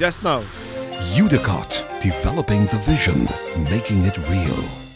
Just now. Udicott, developing the vision, making it real.